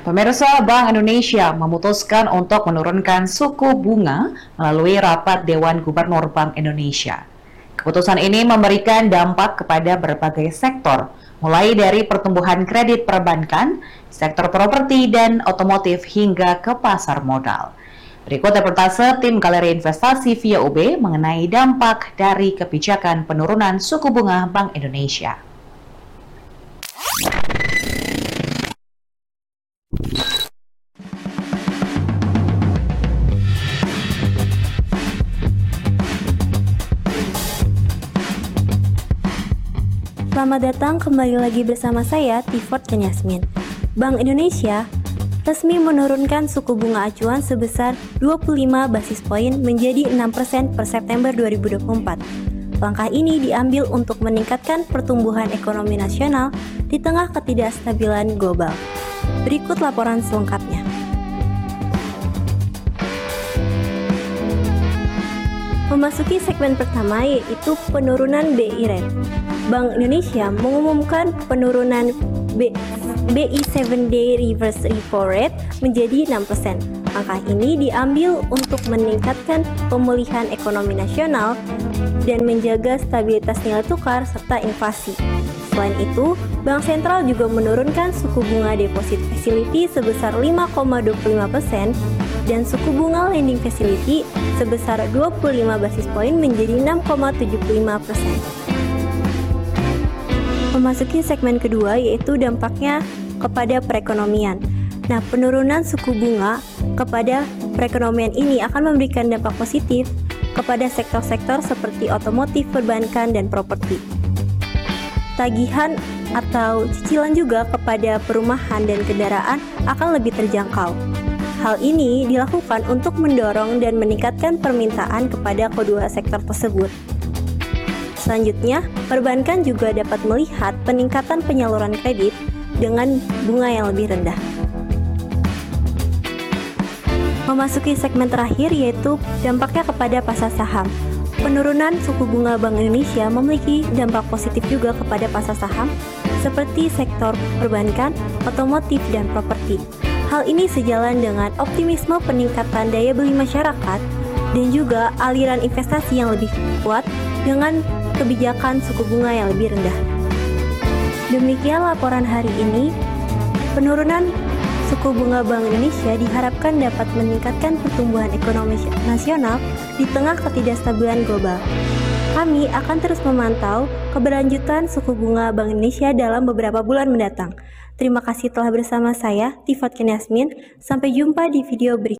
Pemirsa Bank Indonesia memutuskan untuk menurunkan suku bunga melalui rapat Dewan Gubernur Bank Indonesia. Keputusan ini memberikan dampak kepada berbagai sektor, mulai dari pertumbuhan kredit perbankan, sektor properti dan otomotif hingga ke pasar modal. Berikut reportase tim Galeri Investasi via UB mengenai dampak dari kebijakan penurunan suku bunga Bank Indonesia. Selamat datang kembali lagi bersama saya, Tiford dan Yasmin. Bank Indonesia resmi menurunkan suku bunga acuan sebesar 25 basis poin menjadi 6% per September 2024. Langkah ini diambil untuk meningkatkan pertumbuhan ekonomi nasional di tengah ketidakstabilan global. Berikut laporan selengkapnya. Memasuki segmen pertama yaitu penurunan BI rate. Bank Indonesia mengumumkan penurunan B, BI 7 Day Reverse Repo Rate menjadi 6%. Langkah ini diambil untuk meningkatkan pemulihan ekonomi nasional dan menjaga stabilitas nilai tukar serta inflasi. Selain itu, Bank Sentral juga menurunkan suku bunga deposit facility sebesar 5,25% dan suku bunga lending facility sebesar 25 basis poin menjadi 6,75%. Memasuki segmen kedua yaitu dampaknya kepada perekonomian. Nah, penurunan suku bunga kepada perekonomian ini akan memberikan dampak positif kepada sektor-sektor seperti otomotif, perbankan, dan properti. Tagihan atau cicilan juga kepada perumahan dan kendaraan akan lebih terjangkau. Hal ini dilakukan untuk mendorong dan meningkatkan permintaan kepada kedua sektor tersebut. Selanjutnya, perbankan juga dapat melihat peningkatan penyaluran kredit dengan bunga yang lebih rendah. Memasuki segmen terakhir yaitu dampaknya kepada pasar saham. Penurunan suku bunga Bank Indonesia memiliki dampak positif juga kepada pasar saham seperti sektor perbankan, otomotif, dan properti. Hal ini sejalan dengan optimisme peningkatan daya beli masyarakat dan juga aliran investasi yang lebih kuat dengan kebijakan suku bunga yang lebih rendah. Demikian laporan hari ini. Penurunan suku bunga Bank Indonesia diharapkan dapat meningkatkan pertumbuhan ekonomi nasional di tengah ketidakstabilan global. Kami akan terus memantau keberlanjutan suku bunga Bank Indonesia dalam beberapa bulan mendatang. Terima kasih telah bersama saya, Tifat Yasmin. Sampai jumpa di video berikutnya.